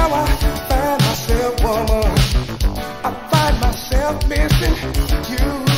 now I find myself, woman. I find myself missing you.